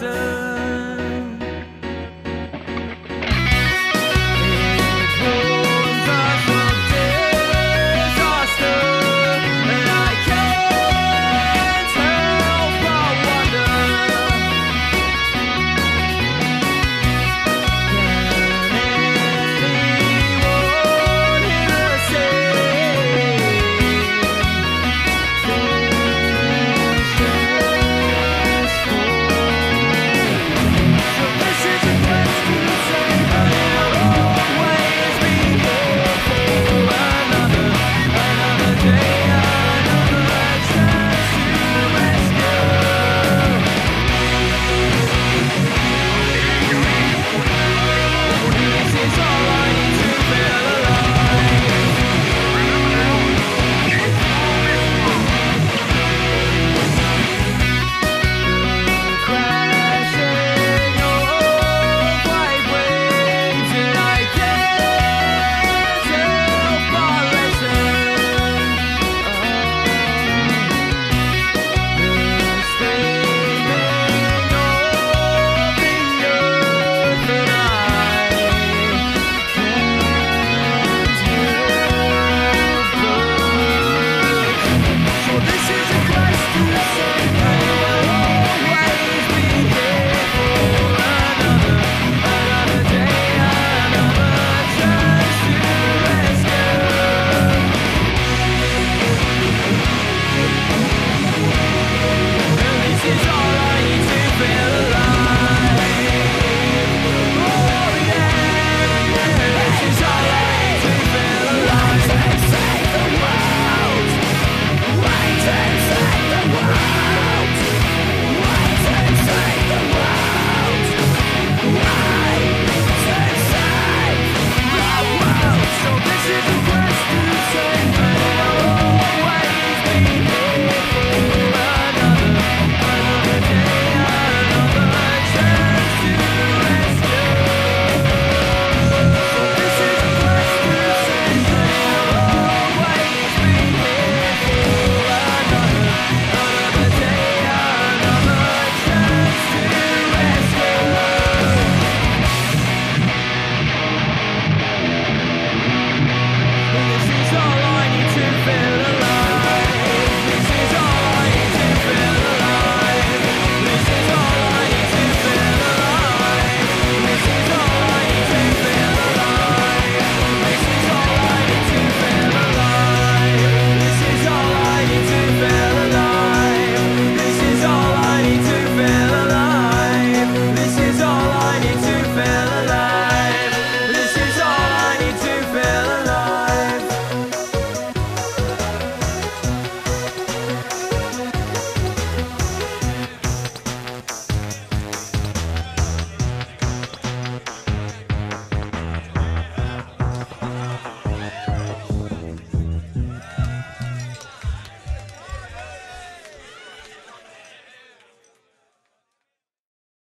listen.